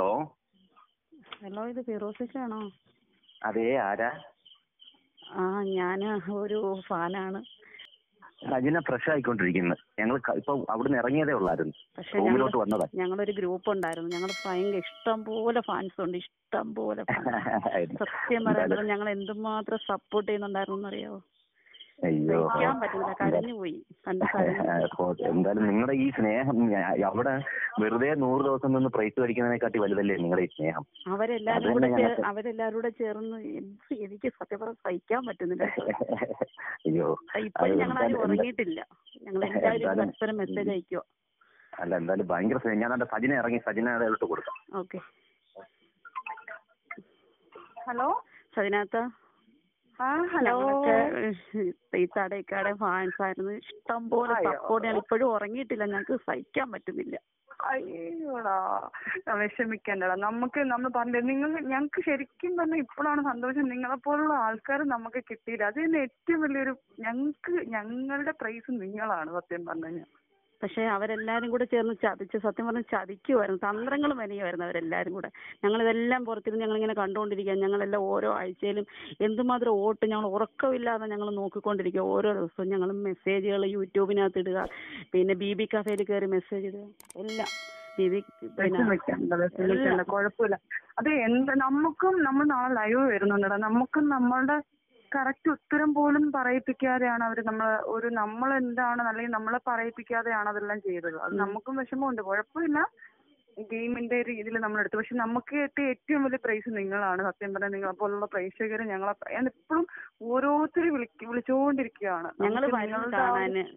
Hello hello ഇത് ഫിറോസിച്ചാണോ അതെ ആരാ? ആ ഞാൻ ഒരു ഫാനാണ്. സജിന ഫ്രഷ് ആയിക്കൊണ്ടിരിക്കുന്നു. ഞങ്ങൾ ഇപ്പൊ അവിടുന്ന് ഇറങ്ങിയതേ ഉള്ളായിരുന്നു. റൂമിലോട്ട് വന്നതാ. ഞങ്ങളൊരു ഗ്രൂപ്പ് ഉണ്ടായിരുന്നു ഞങ്ങൾ ഭയങ്കര ഇഷ്ടം പോലെ ഫാൻസ് ഉണ്ട്. ഇഷ്ടം പോലെ സത്യം പറയുന്നത് ഞങ്ങൾ എന്തുമാത്രം സപ്പോർട്ട് ചെയ്യുന്നുണ്ടായിരുന്നു അറിയാവോ അയ്യോ. എന്തായാലും നിങ്ങളുടെ ഈ സ്നേഹം അവിടെ വെറുതെ നൂറ് ദിവസം നിന്ന് പ്രൈസ് മേടിക്കുന്നതിനെക്കാട്ടി വലുതല്ലേ നിങ്ങളുടെ ഈ സ്നേഹം? അവരെല്ലാരും അത് കൂടെ അവരെല്ലാരും കൂടെ ചേർന്ന് എനിക്ക് സത്യം പറഞ്ഞാൽ സഹിക്കാൻ പറ്റുന്നില്ല. അയ്യോ. ആരും എന്തായാലും- ഉറങ്ങിയിട്ടില്ല. ഞങ്ങൾ എല്ലാവരും പരസ്പരം മെസ്സേജ് അയക്കുക അല്ല എന്തായാലും ഭയങ്കര സ്നേഹം ഞാൻ എന്റെ സജിന ഇറങ്ങി സജിനെ ഇട്ട് കൊടുക്കാം. ഓക്കെ. ഹലോ? ഹലോ ഞങ്ങളൊക്കെ തടയിക്കാടെ ഫാൻസ് ആയിരുന്നു ഇഷ്ടം പോലെ സപ്പോർട്ട് ഞാൻ ഇപ്പോഴും ഉറങ്ങിയിട്ടില്ല. ഞങ്ങൾക്ക് സഹിക്കാൻ പറ്റുന്നില്ല. അയ്യോടാ. വിഷമിക്കണ്ടടാ. നമുക്ക് നമ്മൾ പറഞ്ഞില്ലേ നിങ്ങൾ ഞങ്ങൾക്ക് ശരിക്കും പറഞ്ഞാൽ ഇപ്പോഴാണ് സന്തോഷം. നിങ്ങളെ പോലുള്ള ആൾക്കാർ നമുക്ക് കിട്ടിയില്ല. അത് തന്നെ ഏറ്റവും വലിയൊരു ഞങ്ങൾക്ക് ഞങ്ങളുടെ പ്രൈസ് നിങ്ങളാണ് സത്യം പറഞ്ഞു കഴിഞ്ഞാൽ. പക്ഷെ അവരെല്ലാരും കൂടെ ചേർന്ന് ചതിച്ച് സത്യം പറഞ്ഞ് ചതിക്കുമായിരുന്നു തന്ത്രങ്ങൾ മെനയുമായിരുന്നു അവരെല്ലാരും കൂടെ. ഞങ്ങൾ ഇതെല്ലാം പുറത്തിരുന്ന് ഞങ്ങൾ ഇങ്ങനെ കണ്ടുകൊണ്ടിരിക്കുക ഞങ്ങളെല്ലാം ഓരോ ആഴ്ചയിലും എന്തുമാത്രം വോട്ട് ഞങ്ങൾ ഉറക്കമില്ലാതെ ഞങ്ങൾ നോക്കിക്കൊണ്ടിരിക്കുക ഓരോ ദിവസവും ഞങ്ങൾ മെസ്സേജുകൾ യൂട്യൂബിനകത്ത് ഇടുക പിന്നെ ബി ബി കഫേയിൽ കയറി മെസ്സേജ് ഇടുക. എല്ലാം. കുഴപ്പമില്ല. അത് എന്ത് നമുക്കും നമ്മൾ നാളെ ലൈവ് വരുന്നുണ്ടടാ. നമുക്കും നമ്മളുടെ കറക്റ്റ് ഉത്തരം പോലും പറയിപ്പിക്കാതെയാണ് അവർ നമ്മളെ ഒരു നമ്മൾ എന്താണ് അല്ലെങ്കിൽ നമ്മളെ പറയിപ്പിക്കാതെയാണ് അതെല്ലാം ചെയ്തത്. അത് നമുക്കും വിഷമമുണ്ട്. കുഴപ്പമില്ല. ഗെയിമിന്റെ രീതിയിൽ നമ്മൾ എടുത്തു പക്ഷെ നമുക്ക് കിട്ടിയ ഏറ്റവും വലിയ പ്രൈസ് നിങ്ങളാണ്. സത്യം പറഞ്ഞാൽ നിങ്ങളെ പോലുള്ള പ്രേക്ഷകർ ഞങ്ങളെ ഞാൻ എപ്പോഴും ഓരോരുത്തരും വിളിക്ക് വിളിച്ചുകൊണ്ടിരിക്കുകയാണ് ഞങ്ങൾ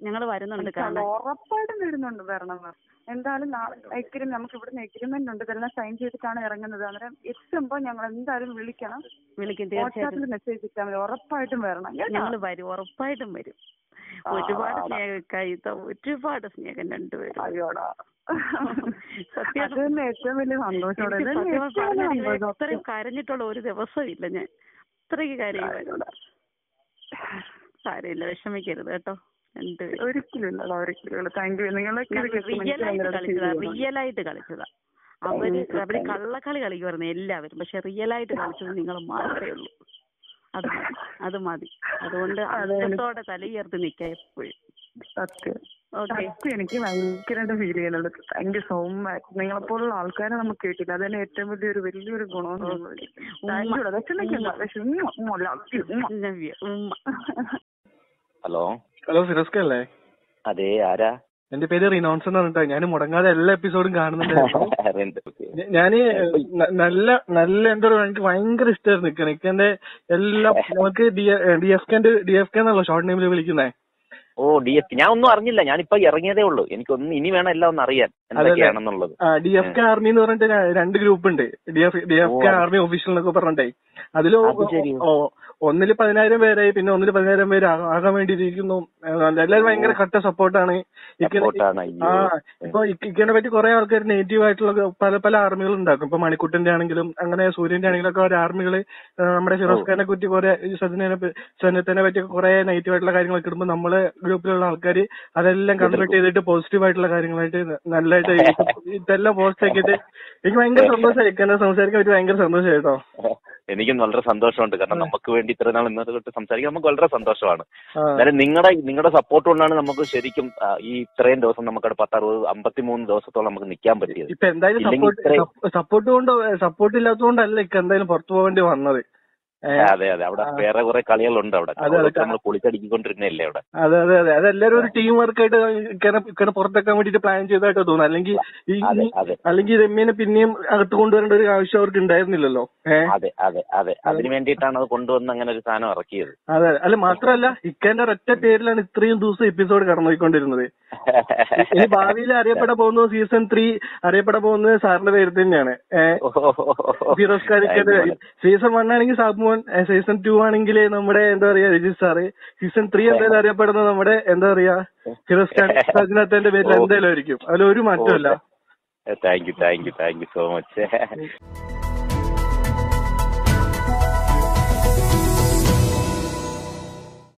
ഞങ്ങൾ വരുന്നുണ്ട് ഉറപ്പായിട്ടും വരുന്നുണ്ട് വരണം. എന്തായാലും നാളെ എഗ്രിമെന്റ് നമുക്ക് ഇവിടുന്ന് എഗ്രിമെന്റ് ഉണ്ട്. ഇതെല്ലാം സൈൻ ചെയ്തിട്ടാണ് ഇറങ്ങുന്നത്. അന്നേരം എത്തുമ്പോ ഞങ്ങൾ എന്തായാലും വിളിക്കണം. വിളിക്കും വാട്സാപ്പിൽ മെസ്സേജ് ഇട്ടാൽ മതി. ഉറപ്പായിട്ടും വരണം? ഞങ്ങൾ വരും. ഉറപ്പായിട്ടും വരും. ഒരുപാട്. സ്നേഹം. കൈത്ത ഒരുപാട് സ്നേഹം. രണ്ടുപേരും. അയ്യോടാ. സത്യം തന്നെ ഏറ്റവും വലിയ സന്തോഷം. ഇത്രയും കരഞ്ഞിട്ടുള്ള ഒരു ദിവസമില്ല ഞാൻ. ഇത്രയ്ക്ക് കാര്യമില്ല വിഷമിക്കരുത് കേട്ടോ. ഒരിക്കലും ഒരിക്കലും താങ്ക് യു നിങ്ങളൊക്കെ റിയലായിട്ട് ഭയങ്കര കളിച്ചതാ. അവർ അവർ കള്ളക്കളി കളിക്കുമായിരുന്നു എല്ലാവരും. പക്ഷെ റിയലായിട്ട് കളിച്ചത് നിങ്ങൾ മാത്രമേ ഉള്ളൂ. അത് അത് മതി. അതുകൊണ്ട് അന്തത്തോടെ തലയുയർത്തി നിൽക്കാം എപ്പോഴും. സത്യം. സത്യം എനിക്ക് ഭയങ്കരമായിട്ട് ഫീൽ ചെയ്യുന്നുണ്ട്. താങ്ക് യു സോ മച്ച് നിങ്ങളെ പോലുള്ള ആൾക്കാരെ നമുക്ക് കേട്ടില്ല അതന്നെ ഏറ്റവും വലിയൊരു വലിയൊരു ഗുണമെന്ന് ഹലോ. ഹലോ ഫിറോസ്ക അല്ലേ? അതെ ആരാ? എന്റെ പേര് റിനോൺസ് എന്ന് പറഞ്ഞിട്ടാ. ഞാൻ മുടങ്ങാതെ എല്ലാ എപ്പിസോഡും കാണുന്നുണ്ട് ഞാൻ ഞാൻ നല്ല നല്ല എന്താ പറയുക എനിക്ക് ഭയങ്കര ഇഷ്ടമായിരുന്നു എനിക്ക് എന്റെ എല്ലാം നമുക്ക് D F K D F K എന്നുള്ള ഷോർട്ട് നെയിമിൽ വിളിക്കുന്നേ. ഓ ഡി എഫ് ഞാൻ ഒന്നും അറിഞ്ഞില്ല. ഞാനിപ്പോ ഇറങ്ങിയതേ ഉള്ളൂ. എനിക്ക് ഒന്ന് ഇനി വേണം എല്ലാം ഒന്ന് അറിയാൻ എന്തൊക്കെയാണെന്നുള്ളത്. ഡി എഫ് കെ ആർമി എന്ന് പറഞ്ഞിട്ട് രണ്ട് ഗ്രൂപ്പ് ഉണ്ട് D F D F K. Army official എന്നൊക്കെ പറഞ്ഞിട്ടേ. അതിൽ ഓ ഒന്നിൽ പതിനായിരം പേരായി പിന്നെ ഒന്നിൽ പതിനായിരം പേര് ആകാൻ വേണ്ടിയിരിക്കുന്നു. എല്ലാവരും ഭയങ്കര കട്ട സപ്പോർട്ടാണ്. ആ ഇപ്പൊ ഇക്കനെ പറ്റി കുറെ ആൾക്കാർ നെഗറ്റീവ് ആയിട്ടുള്ള പല പല ആർമികൾ ഉണ്ടാക്കും. ഇപ്പൊ മണിക്കുട്ടന്റെ ആണെങ്കിലും അങ്ങനെ സൂര്യന്റെ ആണെങ്കിലും ഒക്കെ ഒരു ആർമികൾ നമ്മുടെ ഫിറോസ് കുറ്റി പറ്റി കുറെ സജനെ സന്നദ്ധനെ പറ്റി കുറെ നെഗറ്റീവ് ആയിട്ടുള്ള കാര്യങ്ങളൊക്കെ ഇടുമ്പോൾ നമ്മളെ ഗ്രൂപ്പിലുള്ള ആൾക്കാർ അതെല്ലാം കൺവേർട്ട് ചെയ്തിട്ട് പോസിറ്റീവ് ആയിട്ടുള്ള കാര്യങ്ങളായിട്ട് നല്ലതായിട്ട് ഇതെല്ലാം പോസ്റ്റ് ആക്കിയിട്ട് എനിക്ക് ഭയങ്കര സന്തോഷമായി സംസാരിക്കാൻ പറ്റി ഭയങ്കര സന്തോഷമായി കേട്ടോ എനിക്കും വളരെ സന്തോഷമുണ്ട്. കാരണം നമുക്ക് വേണ്ടി ഇത്ര നാൾ ഇന്നത്തെ തൊട്ട് സംസാരിക്കാൻ നമുക്ക് വളരെ സന്തോഷമാണ്. എന്നാലും നിങ്ങളുടെ നിങ്ങളുടെ സപ്പോർട്ട് കൊണ്ടാണ് നമുക്ക് ശരിക്കും ഈ ഇത്രയും ദിവസം നമുക്ക് പത്തറുപത് അമ്പത്തിമൂന്ന് ദിവസത്തോളം നമുക്ക് നിൽക്കാൻ പറ്റിയത്. ഇപ്പൊ സപ്പോർട്ട് കൊണ്ടോ സപ്പോർട്ട് കൊണ്ട് സപ്പോർട്ട് ഇല്ലാത്തതുകൊണ്ടല്ല ഇക്ക എന്തായാലും പുറത്തു പോകേണ്ടി വന്നത്. അതെ അതെ. അവിടെ. വേറെ കുറെ കളികളുണ്ട് അവിടെ. നമ്മൾ പൊളിച്ചടിക്കൊണ്ടിരുന്നല്ലേ അവിടെ? അതെ അതെ അതെ. അതെല്ലാരും ഒരു ടീം വർക്ക് ആയിട്ട് ഇക്കനെ പുറത്തേക്കാൻ വേണ്ടിട്ട് പ്ലാൻ ചെയ്തതായിട്ടാ തോന്നുന്നു അല്ലെങ്കിൽ ഈ അല്ലെങ്കിൽ രമ്യനെ പിന്നെയും അകത്ത് കൊണ്ടുവരേണ്ട ഒരു ആവശ്യം അവർക്ക് ഉണ്ടായിരുന്നില്ലല്ലോ. അതെ അതെ അതെ. അതിന് വേണ്ടിയിട്ടാണ് അത് കൊണ്ടുവന്ന് അങ്ങനെ ഒരു സാധനം ഇറക്കിയത്. അതെ അല്ല മാത്രല്ല ഇക്കന്റെ ഒരൊറ്റ പേരിലാണ് ഇത്രയും ദിവസം എപ്പിസോഡ് കടന്നുപോയിക്കൊണ്ടിരുന്നത്. ഇനി ഭാവിയിൽ അറിയപ്പെടാൻ പോകുന്ന സീസൺ ത്രീ അറിയപ്പെടാൻ പോകുന്നത് സാറിന്റെ പേര് തന്നെയാണ്. ഫിറോസ് ഖാൻ സീസൺ വൺ ആണെങ്കിൽ സീസൺ ടു ആണെങ്കിൽ നമ്മുടെ എന്താ പറയാ രജിത് സാറ് സീസൺ ത്രീ എന്തായാലും അറിയപ്പെടുന്നത് നമ്മുടെ എന്താ പറയാ ഫിറോസ് ഖാൻ സജ്നത്തിന്റെ പേരിൽ എന്തായാലും ആയിരിക്കും. അതിലൊരു മാറ്റമില്ല thank you thank you thank you so much